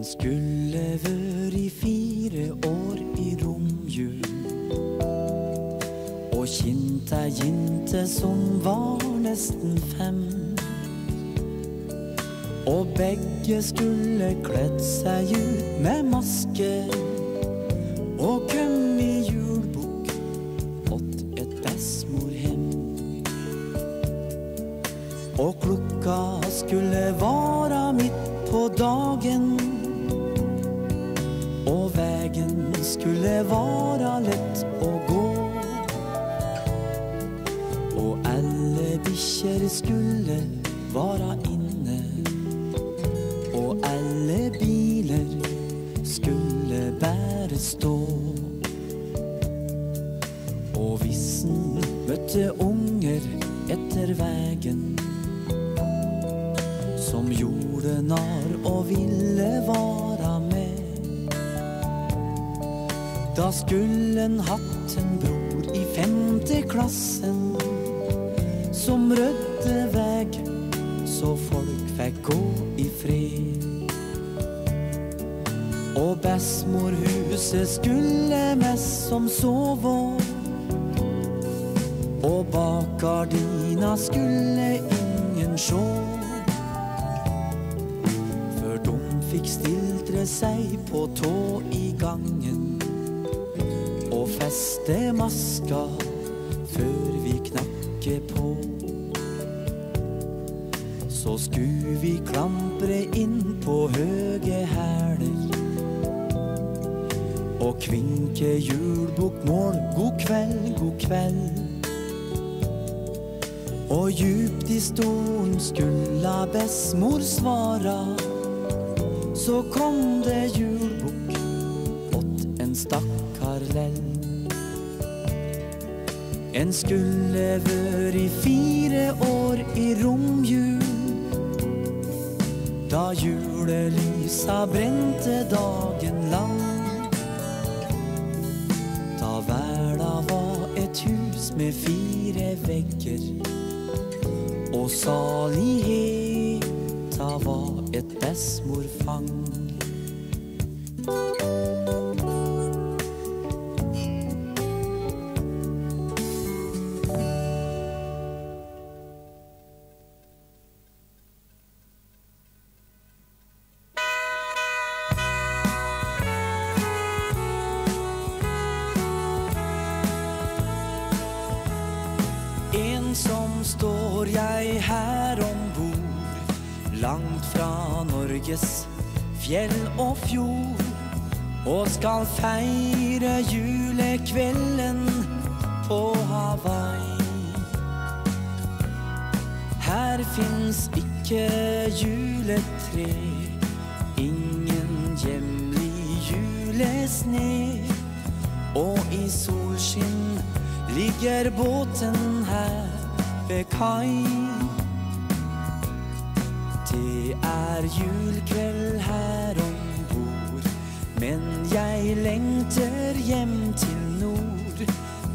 En skulle vært fire år i romjul og kjent ei jente som var nesten fem. Og begge skulle kledd seg ut med maske som gjorde narr og ville vara med. Da skulle en hatt en bror i femte klassen som rødde veg så folk fikk gå i fred. Og bestemorhuset skulle mest som sove. Og bak gardina skulle ingen sjå. Stiltre seg på tå i gangen. Og feste maska før vi knakke på. Så skulle vi klampre inn på høge hæler og kvinke julebukmål god kveld, god kveld. Og djupt i stolen skulle bestemor svara. Så kom det julebukk åt en stakkar lell. En skulle vært fire år i romjul. Da julelysa brente dagen lang. Da verda var et hus med fire vegger. Og saligheta var et bestemorfang. Feire julekvelden på Hawaii. Her fins ikke juletre, ingen hjemlig julesne, og i solskinn ligger båten her ved kai. Det er julkveld her men jeg lengter hjem til nord,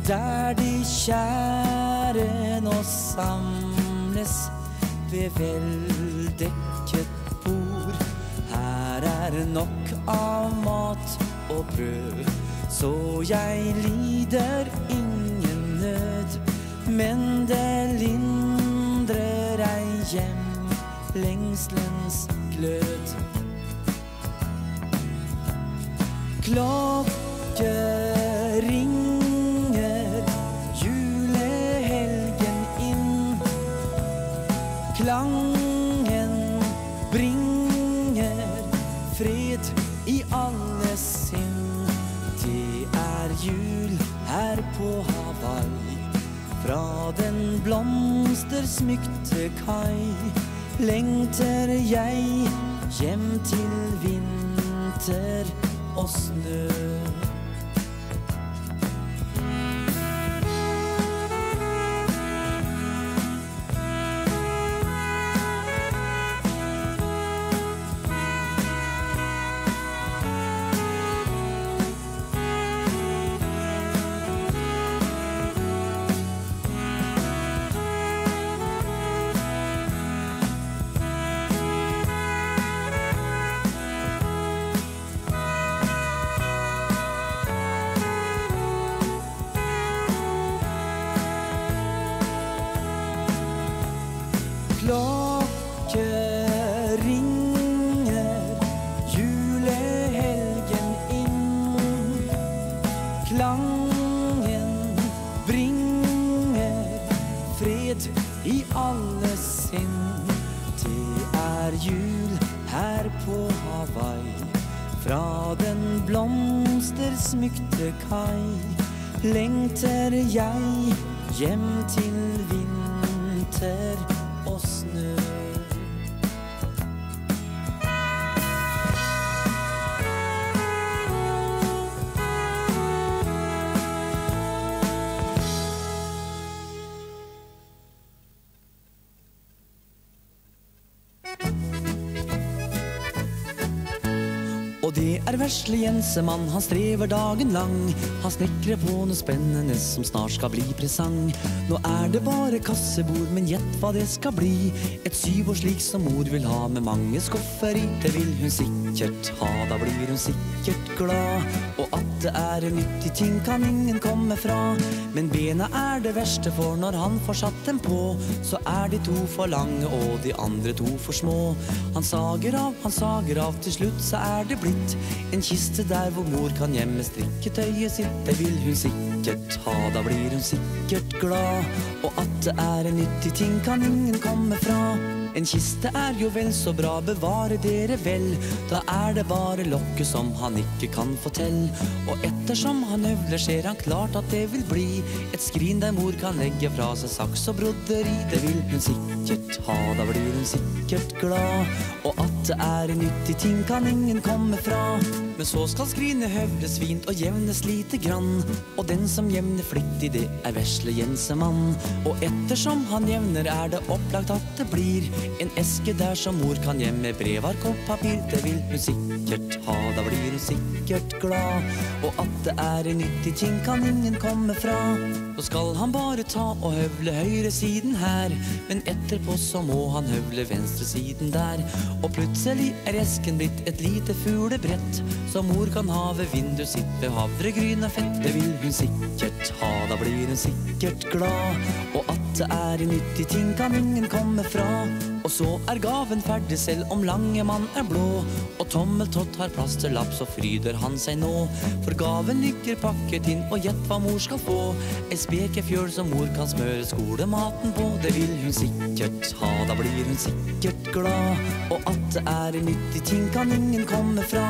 der de kjære nå samles ved veldekket bord. Her er nok av mat og brød, så jeg lider ingen nød. Men det lindrer ei hjem lengselens glød. Klokke ringer, julehelgen inn. Klangen bringer fred i alle sinn. Det er jul her på Hawaii. Fra den blomstersmykte kai lengter jeg hjem til vinter og lengter jeg hjem til vesle Jensemann, han strever dagen lang. Han snekrer på noe spennende som snart skal bli presang. Nå er det bare kassebord, men gjett hva det skal bli. Et syvår slik som mor vil ha, med mange skuffer i. Det vil hun sikkert ha, da blir hun sikkert glad. Det er en nyttig ting, kan ingen komme fra. Men bena er det verste, for når han får satt dem på, så er de to for lange og de andre to for små. Han sager av, han sager av, til slutt så er det blitt en kiste der hvor mor kan gjemme strikketøyet sitt. Det vil hun sikkert ha, da blir hun sikkert glad. Og at det er en nyttig ting, kan ingen komme fra. En kiste er jo vel så bra, bevare dere vel. Da er det bare lokket som han ikke kan fortelle. Og ettersom han høvler, ser han klart at det vil bli et skrin der mor kan legge fra seg saks og broderi. Det vil hun sikkert ha, da blir hun sikkert glad. Og at det er en nyttig ting, kan ingen komme fra. Men så skal skrinet høvles fint og jevnes lite grann. Og den som jevner flittig, det er vesle Jensemann. Og ettersom han jevner, er det opplagt at det blir en eske der som mor kan gjemme brevark og papir. Det vil hun sikkert ha, da blir hun sikkert glad. Og at det er en nyttig ting, kan ingen komme fra. Nå skal han bare ta og høvle høyresiden her, men etterpå så må han høvle venstresiden der. Og plutselig er esken blitt et lite fuglebrett, som mor kan ha ved vinduet sitt ved havregryn og fett. Det vil hun sikkert ha, da blir hun sikkert glad. Og at det er en nyttig ting, kan ingen komme fra. Og så er gaven ferdig selv om lange mann er blå. Og tommeltott har plass til lapp så fryder han seg nå. For gaven ligger pakket inn, og gjett hva mor skal få. Ei spekefjøl som mor kan smøre skolematen på. Det vil hun sikkert ha, da blir hun sikkert glad. Og at det er en nyttig ting, kan ingen komme fra.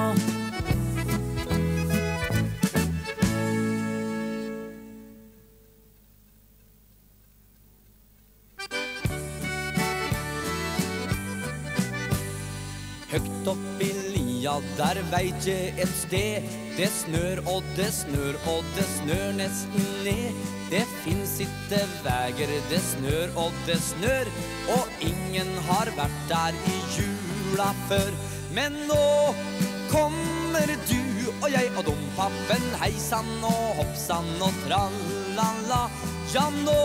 Der veit jeg et sted. Det snør og det snør og det snør nesten ned. Det fins ikke veger, det snør og det snør. Og ingen har vært der i jula før. Men nå kommer du og jeg og dompapen, hei sann og hopp sann og tralala. Ja, nå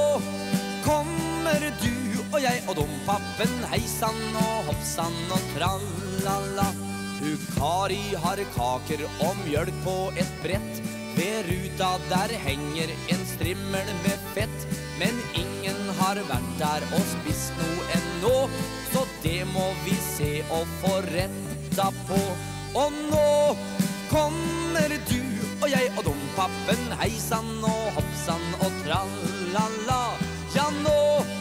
kommer du og jeg og dompapen, hei sann og hopp sann og tralala. Kari har kaker og mjølk på et brett. Ved ruta der henger en strimmel med fett. Men ingen har vært der og spist noe ennå, så det må vi se og få retta på. Og nå kommer du og jeg og dompapen, hei sann og hopp sann og tralala. Ja, nå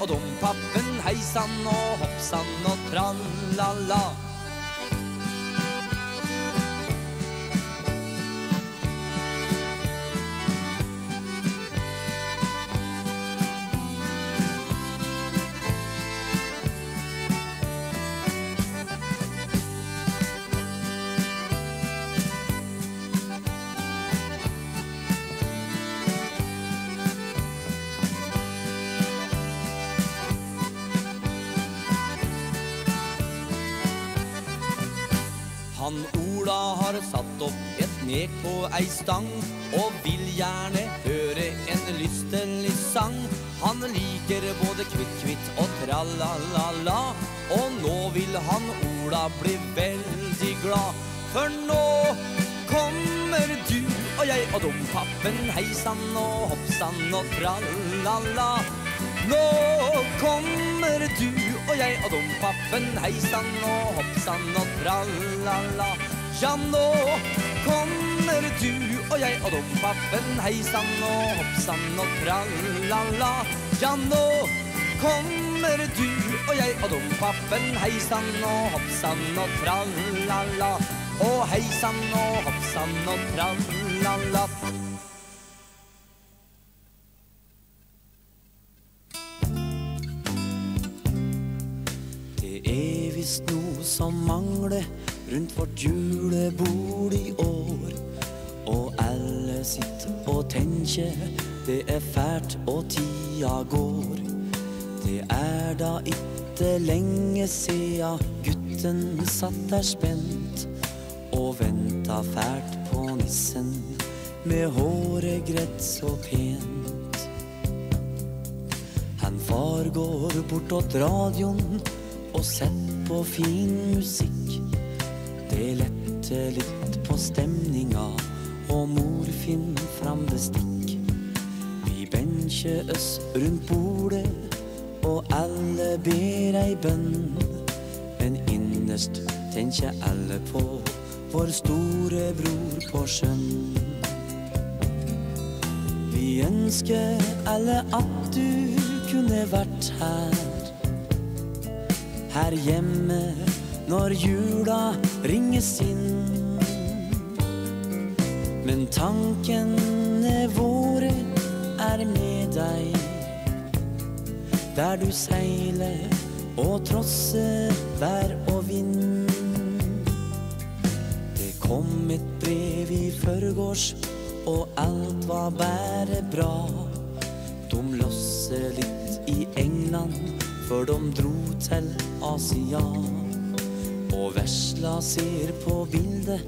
og dompapen, hei sann og hopp sann og tralala. Satt opp et nek på ei stang og vil gjerne høre en lystelig sang. Han liker både kvitt-kvitt og tralala, og nå vil han Ola bli veldig glad. For nå kommer du og jeg og dompapen, hei sann og hopp sann og tralala. Nå kommer du og jeg og dompapen, hei sann og hopp sann og tralala. Ja, nå kommer du og jeg og dompapen, hei sann og hopp sann og tralala. Ja, nå kommer du og jeg og dompapen, hei sann og hopp sann og tralala. Og hei sann og hopp sann og tralala. Rundt vårt julebord i år. Og alle sitter og tenker det er fælt og tida går. Det er da ikke lenge sia gutten satt der spent og venta fælt på nissen med håret gredd så pent. Han far går bort åt radioen og sett på fin musikk. Det lette litt på stemninga, og mor finner fram bestikk. Vi benker oss rundt bordet, og alle ber ei bønn. Men innerst tenker alle på vår store bror på sjøen. Vi ønsker alle at du kunne vært her her hjemme når jula ringes inn. Men tankene våre er med deg, der du seiler og trosser vær og vind. Det kom et brev i førgårs, og alt var bare bra. De losser litt i England før de dro til Asia. Og vesla ser på bildet,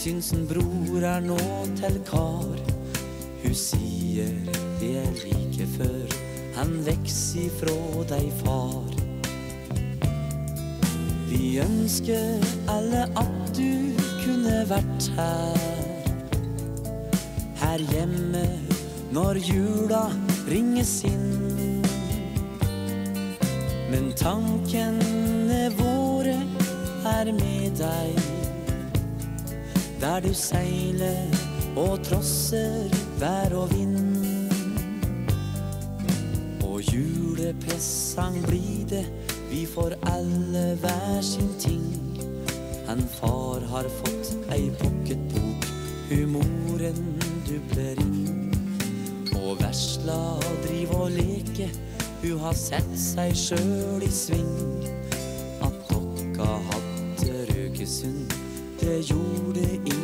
syns en bror er nå til kar. Hun sier det er like før han veks ifrå deg, far. Vi ønsker alle at du kunne vært her. Her hjemme når jula ringes inn. Men er med deg. Der du seiler og trosser vær og vind. Og julepresang blir det, vi får alle hver sin ting. En far har fått ei pocketbok, humoren dubler inn. Og vesla driv og leke, hun har sett seg sjøl i sving. Det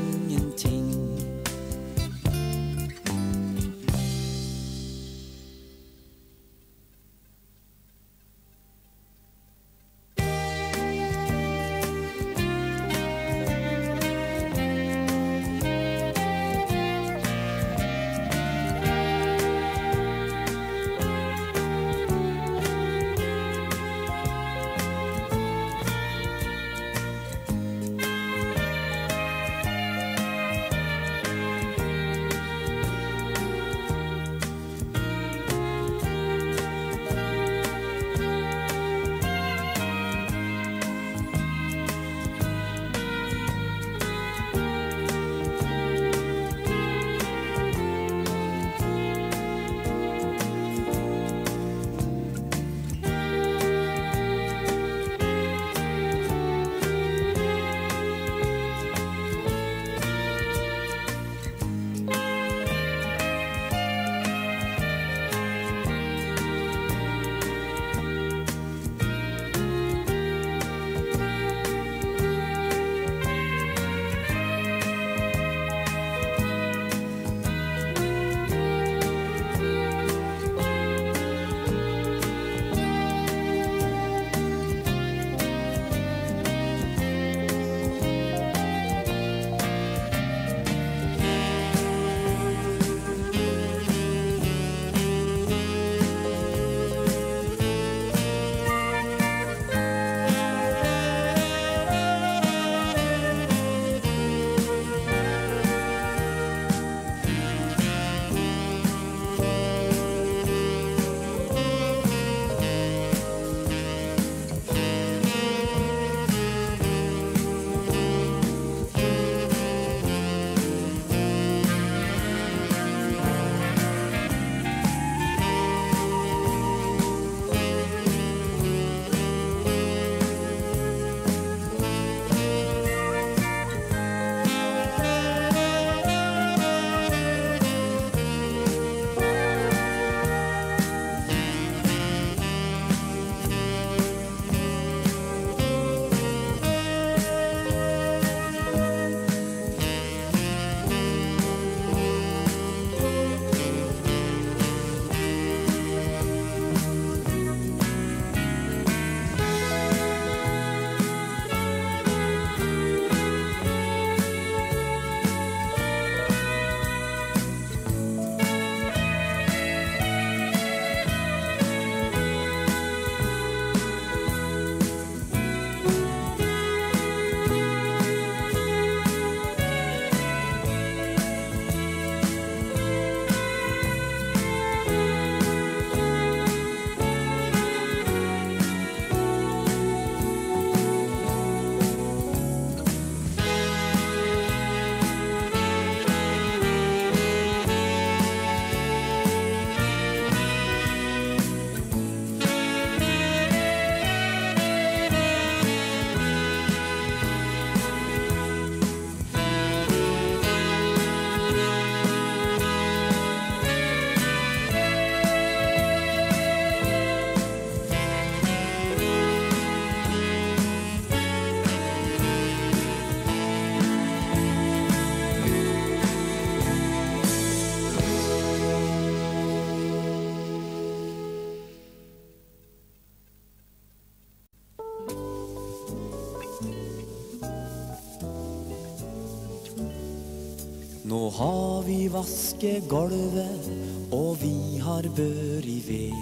vi vasker gulvet, og vi har bør i ved.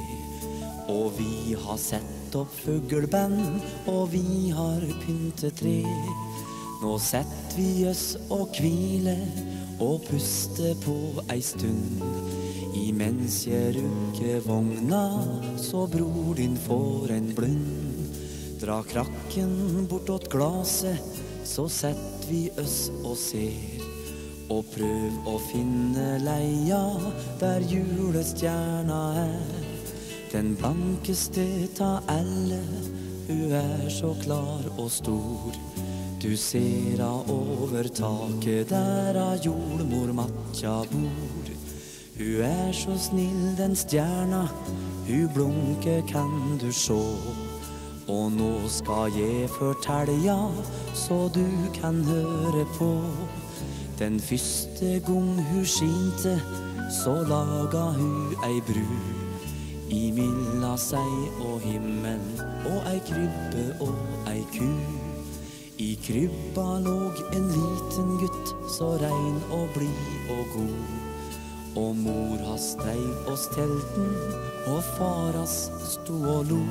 Og vi har sett opp fugleband, og vi har pyntet tre. Nå setter vi oss og hviler og puster på ei stund. Imens jeg rukker vogna, så bror din får en blund. Dra krakken bortåt glaset, så setter vi oss og ser. Og prøv å finne leia der julestjerna er. Den blankeste ta alle, hun er så klar og stor. Du ser a over taket der a jordmor Matja bor. Hun er så snill, den stjerna, hun blunker kan du sjå. Og nå skal jeg fortelja, så du kan høre på. Den første gong hun skinte, så laga hun ei bru. milla seg og himmel og ei krybbe og ei ku. I krybba låg en liten gutt, så rein og blid og god. Og mor hans dreiv oss telten, og far hans sto og lo.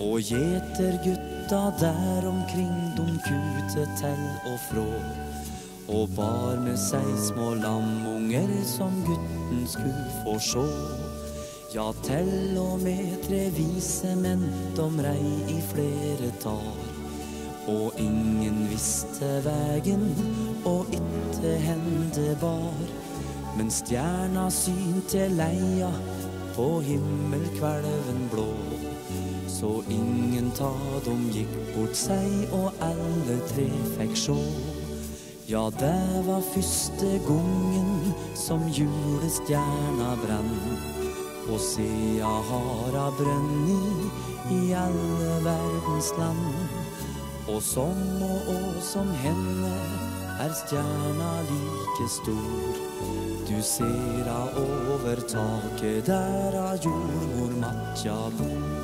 Og gjetergutta der omkring, dom kute til og frå og bar med seg små lamunger som gutten skulle få sjå. Ja, til og med tre vise menn, de rei i flere tar. Og ingen visste vegen, og itte hende bar. Men stjerna synte leia på himmelkvelven blå. Så ingen ta dem gikk bort seg, og alle tre fikk sjå. Ja, det var første gongen som julestjerna brann. Og sia har hun brønni i alle verdens land. Og som og å som henne er stjerna like stor. Du ser a over taket der a jordmor Matja bor.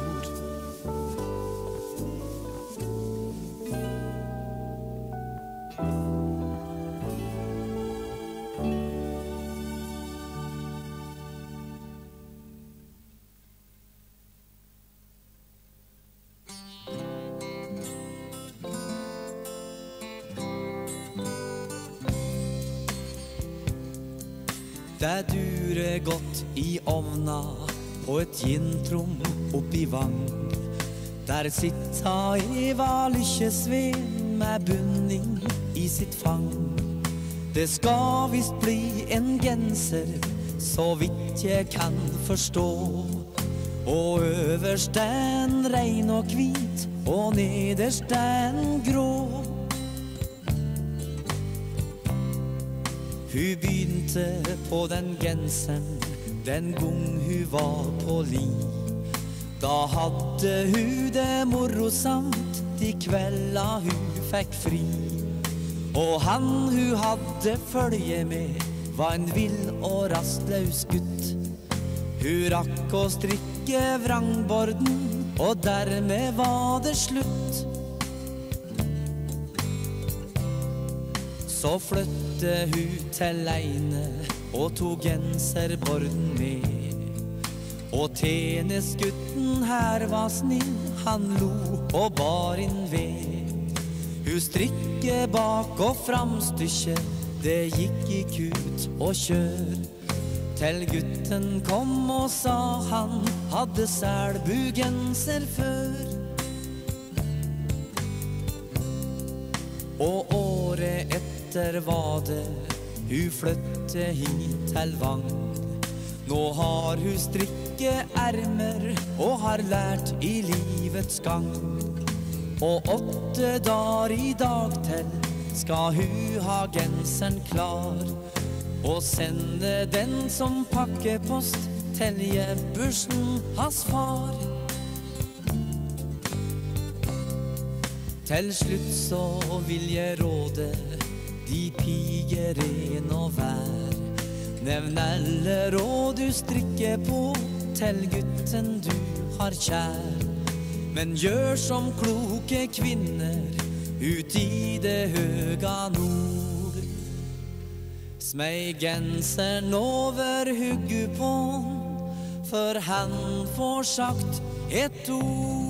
Der sitta Eva Lykkesved med bunning i sitt fang. Det skal visst bli en genser, så vidt jeg kan forstå. Og øverst den rein og hvit, og nederst den grå. Hun begynte på den genseren den gang hun var på li. Da hadde hun det morosamt de kvelda hun fikk fri. Og han hun hadde følge med, var en vill og rastløs gutt. Hun rakk å strikke vrangborden, og dermed var det slutt. Så flytte hun til Leine og tok genserborden med. Og tjenesgutten her var snill, han lo og bar inn ved. Hun strikker bak og framstykket, det gikk i kut og kjør. Til gutten kom og sa han hadde selbugenser før. Og året etter var det hun flytte hit til Vang. Nå har hun strikkeermer og har lært i livets gang. Og åtte dager i dag til skal hun ha genseren klar. Og sende den som pakkepost til Jebbersen hans far. Til slutt så vil jeg råde de piger en og hver. Nevn alle råd du strikker på til gutten du har kjær. Men gjør som kloke kvinner ut i det høga nord. Smei genseren over huggu på'n, for han får sagt et ord.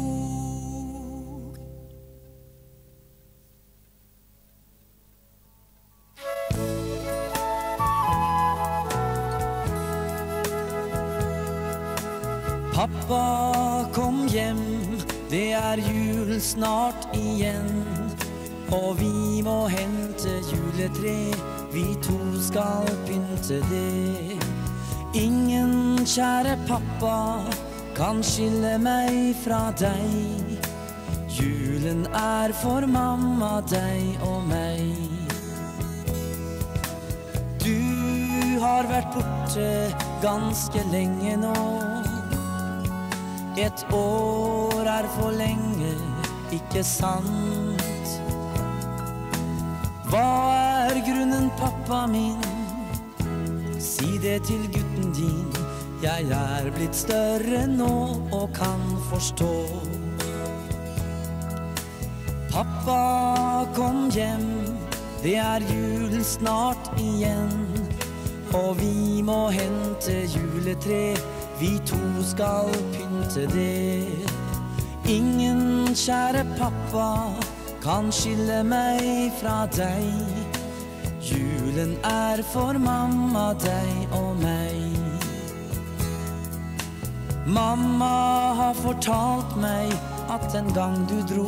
Pappa, kom hjem, det er jul snart igjen. Og vi må hente juletre, vi to skal pynte det. Ingen kjære pappa kan skille meg fra deg. Julen er for mamma, deg og meg. Du har vært borte ganske lenge nå. Et år er for lenge, ikke sant? Hva er grunnen, pappa min? Si det til gutten din. Jeg er blitt større nå og kan forstå. Pappa, kom hjem, det er jul snart igjen. Og vi må hente juletre, vi to skal pynte det. Ingen kjære pappa kan skille meg fra deg. Julen er for mamma, deg og meg. Mamma har fortalt meg at den gang du dro,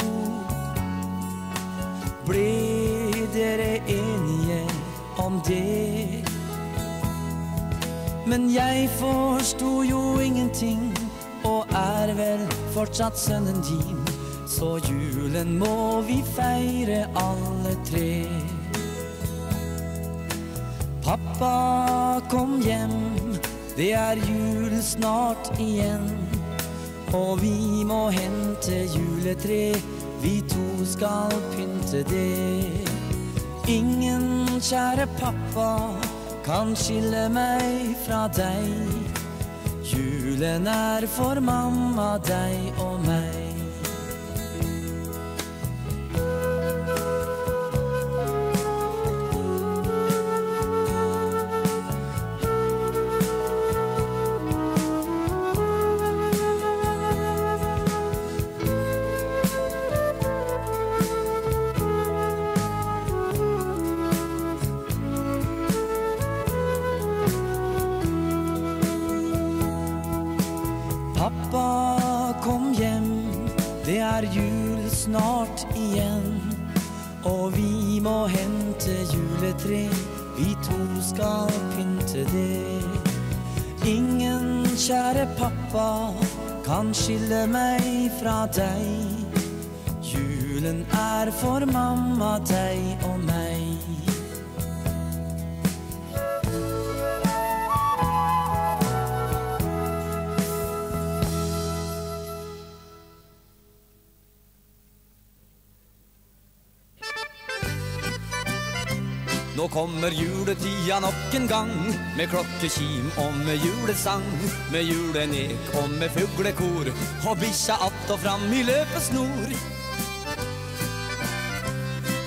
ble dere enige om det. Men jeg forsto jo ingenting, og er vel fortsatt sønnen din. Så julen må vi feire alle tre. Pappa, kom hjem, det er jul snart igjen. Og vi må hente juletre, vi to skal pynte det. Ingen kjære pappa kan skille meg fra deg. Julen er for mamma, deg og meg. Meg fra kommer juletida nok en gang, med klokkekim og med julesang. Med julenek og med fuglekor, og bikkja att og fram i løpesnor.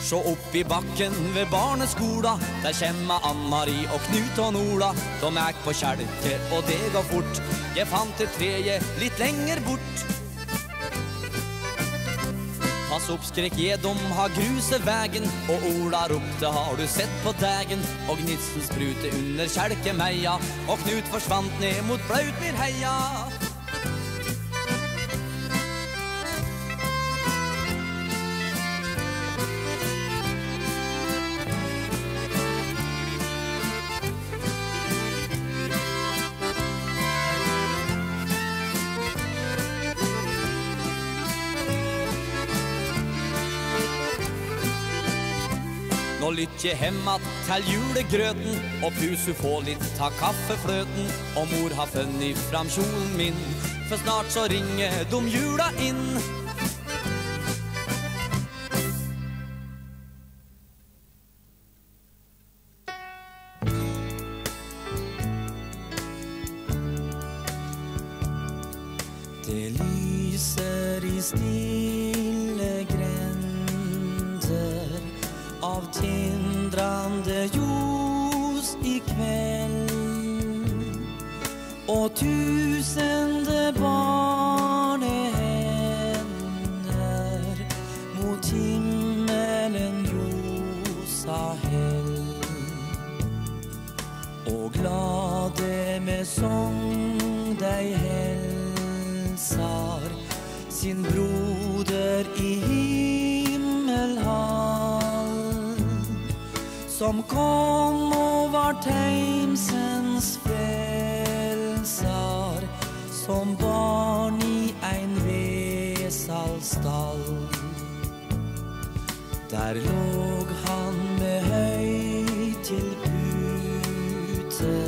Sjå opp i bakken ved barneskola, der kjemma Ann-Mari og Knut og Nola. De er på kjelke, og det går fort. Jeg fant et treje litt lenger bort. Pass oppskrekk skrek de har gruset vägen Og Ola ropte, har du sett på dagen? Og gnitsen sprute under kjelkemeia Og Knut forsvant ned mot Blautmyrheia Nå lytter je hemma til julegrøten Og pusu få litt ta kaffefløten Og mor har funnet fram kjolen min. For snart så ringer dom jula inn helsar sin broder i himmelhall som kom og var Theimsens frelser, som barn i ein vesalstall. Der låg han med høy til pute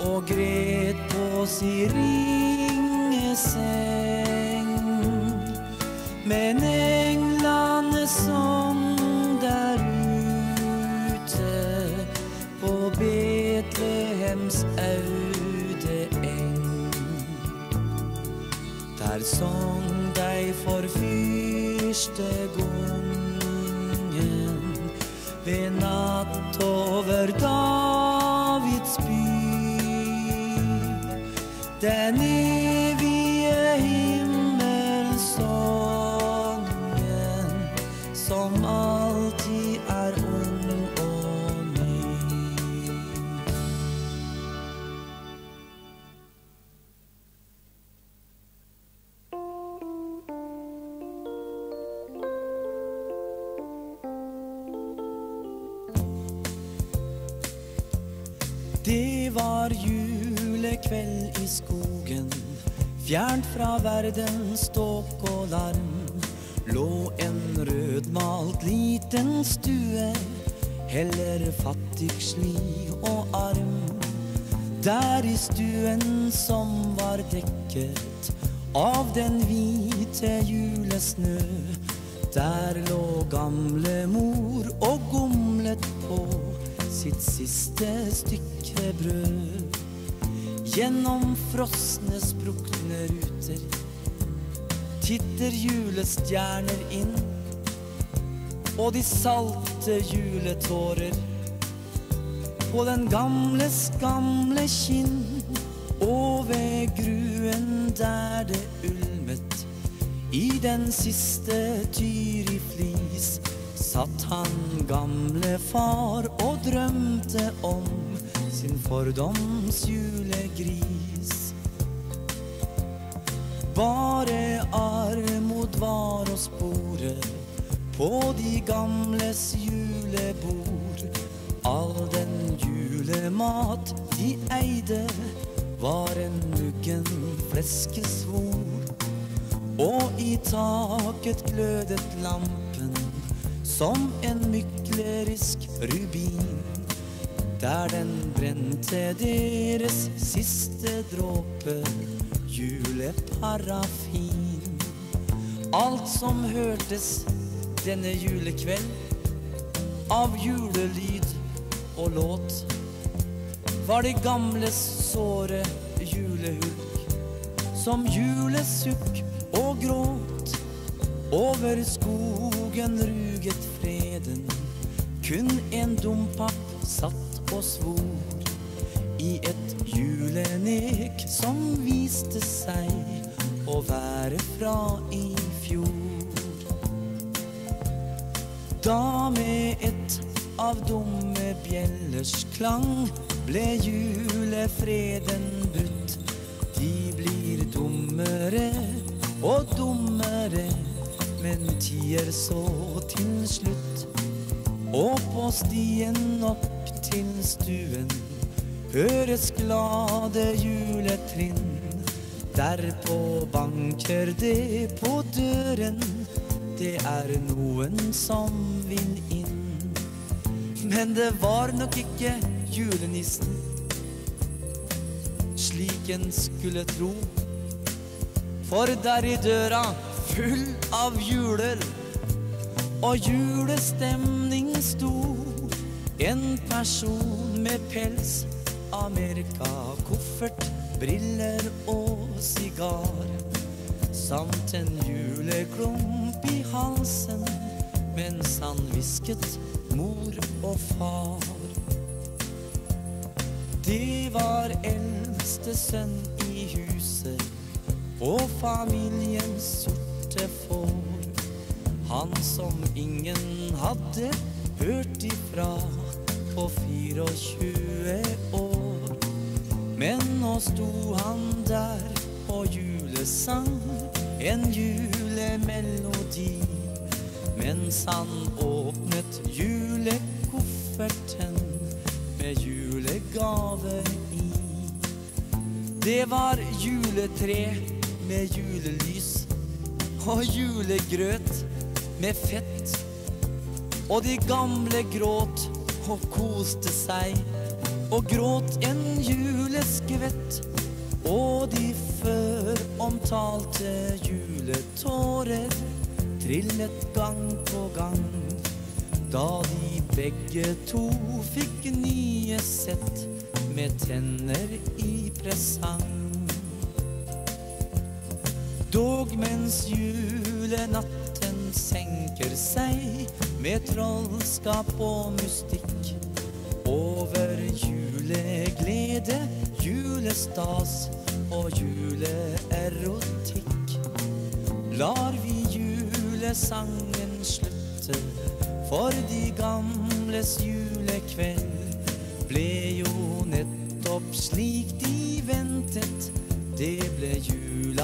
og gret på si ringeseng. Men englene som der ute på Betlehems aude eng. Der sang dei for fyrste gongen ved natt over Davids by. Den som alltid er ung og ny. Det var julekveld i skogen, fjernt fra verdens ståk og larm. Lå en rødmalt liten stue, heller fattig sli og arm. Der i stuen som var dekket av den hvite julesnø, der lå gamle mor og gomlet på sitt siste stykke brød. Gjennom frosne, sprukne ruter titter julestjerner inn. Og de salte juletårer på den gamles gamle kinn. Og ved gruen der det ulmet i den siste tyriflis satt han gamle far og drømte om sin fordoms julegris. Bare armod var å spore på de gamles julebord. All den julemat de eide, var en muggen fleskesvor. Og i taket glødet lampen som en myklerisk rubin. Der den brente deres siste dråpe juleparafin. Alt som hørtes denne julekveld av julelyd og låt, var de gamles såre julehulk som julesukk og gråt. Over skogen ruget freden, kun en dompapp satt og svor i et julenek som viste seg å være fra i fjor. Da med ett av dumme bjellers klang ble julefreden brutt. De blir dummere og dummere, men tier så til slutt. Og på stien opp til stuen høres glade juletrinn. Derpå banker det på døren, det er noen som vil inn. Men det var nok ikke julenissen, slik en skulle tro. For der i døra, full av juler, og julestemning sto en person med pels, Amerika-koffert, briller og sigar. Samt en juleklump i halsen mens han hvisket mor og far. Det var eldste sønn i huset og familiens sorte får. Han som ingen hadde hørt ifra på 24 år. Men nå sto han der og julesang en julemelodi. Mens han åpnet julekofferten med julegaver i. Det var juletre med julelys og julegrøt med fett. Og de gamle gråt og koste seg og gråt en juleskvett. Og de før omtalte juletårer trillet gang på gang. Da de begge to fikk nye sett med tenner i presang. Dog mens julenatten senker seg med trollskap og mystikk over juleglede, julestas og juleerotikk, lar vi julesangen slutte, for de gamles julekveld ble jo nettopp slik de ventet. Det ble jul